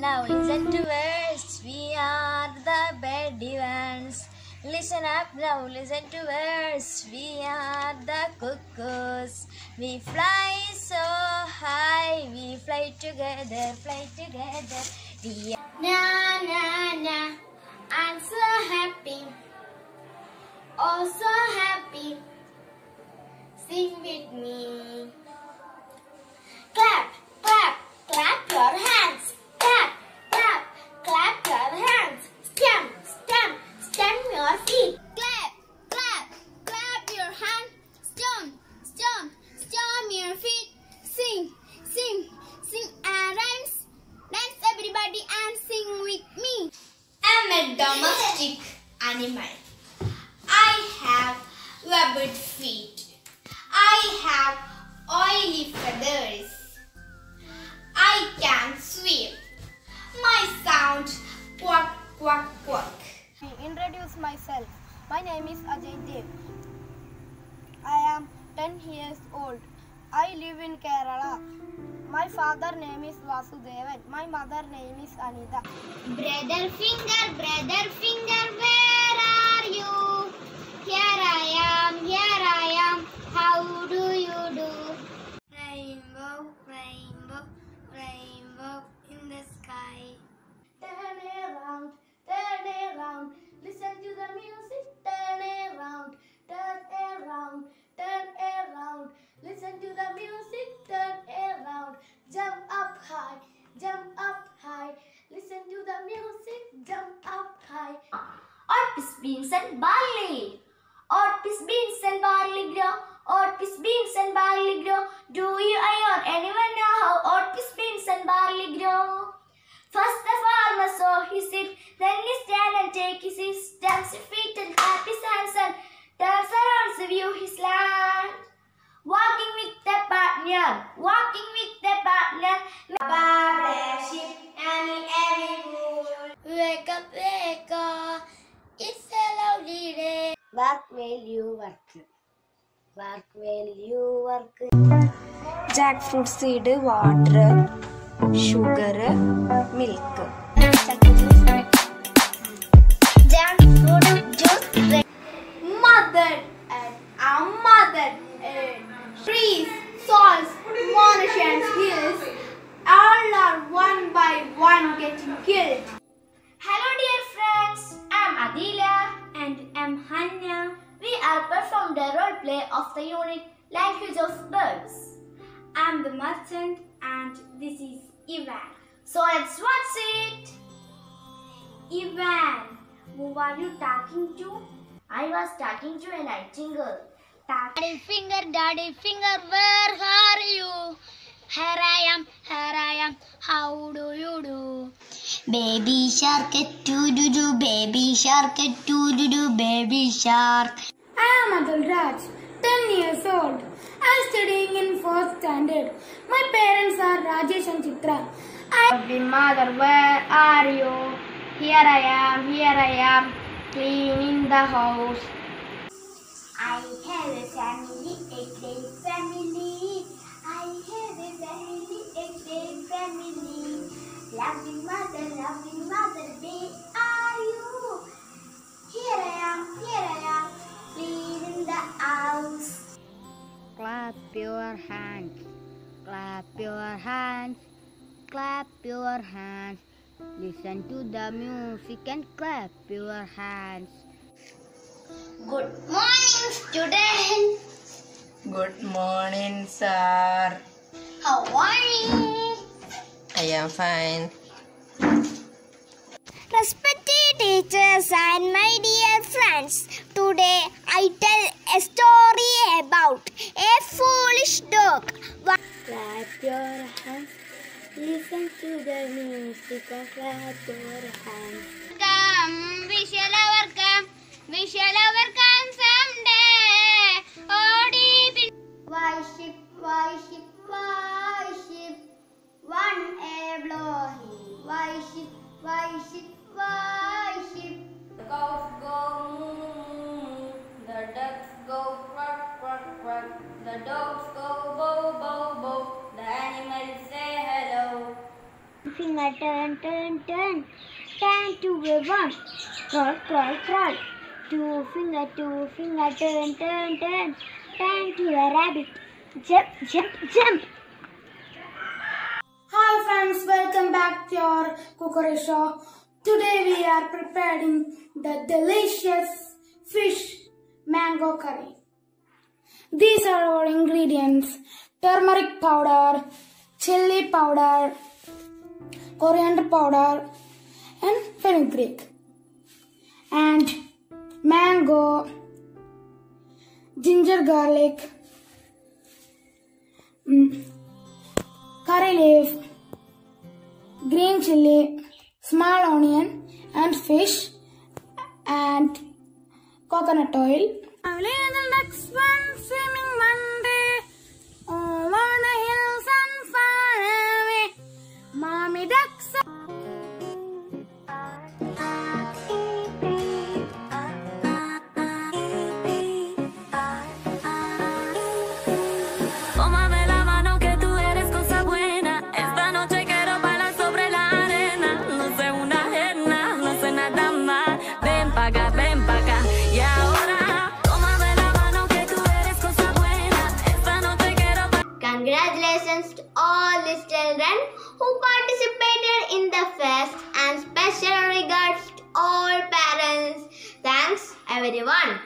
now listen to us. We are the bad ones. Listen up now, listen to us. We are the cuckoos. We fly so high, we fly together, fly together. We are na na na. I'm so happy, oh so happy. Sing with me. Clap, clap, clap your hands. Clap, clap, clap your hands. Stamp, stamp, stamp your feet. Clap, clap, clap your hands. Stomp, stomp, stomp your feet. Sing, sing, sing and rhymes. Dance everybody and sing with me. I'm a domestic animal. I have webbed feet. I have oily feathers. I can swim. My sound quack quack quack. Introduce myself. My name is Ajay Dev. I am 10 years old. I live in Kerala. My father name is Vasudevan. My mother name is Anita. Brother finger, brother finger, where you? Otis beans and barley. Otis beans and barley grow. Otis beans and barley grow. Do you or anyone know how Otis beans and barley grow? First the farmer sow his seed, then he stand and take his seed, stamps his feet and clap his hands and turns around to view his land. Walking with the partner, walking with the partner, day. Work while you work. Work while you work. Jack fruit seed water sugar milk Jackfruit juice. Mother and our mother and trees, soils, mountains, hills, all are one by one getting killed. Play of the unit Language of Birds. I'm the merchant and this is Ivan. So let's watch it. Ivan, who are you talking to? I was talking to a nightingale. Daddy finger, daddy finger, where are you? Here I am, here I am, how do you do? Baby shark, do do do, baby shark, do do do, baby shark. Ah, I am Adul Raj, 10 years old. I am studying in 4th standard. My parents are Rajesh and Chitra. I Lovely mother, where are you? Here I am, here I am, cleaning the house. I have a family, a great family. I have a family, a great family. Loving mother, loving mother, where hands, clap your hands, clap your hands. Listen to the music and clap your hands. Good morning, students. Good morning, sir. How are you? I am fine. Respected teachers and my dear friends, today I music and clap your turn, turn, turn. Turn to a one. Crawl, crawl, crawl. Two finger, two finger, turn, turn, turn. Turn to a rabbit. Jump, jump, jump. Hi friends, welcome back to our cookery show. Today we are preparing the delicious fish mango curry. These are our ingredients. Turmeric powder, chili powder, coriander powder and fenugreek. And mango, ginger garlic, mm, curry leaf, green chili, small onion and fish and coconut oil. Traveling the next one, swimming one participated in the fest and special regards to all parents. Thanks everyone.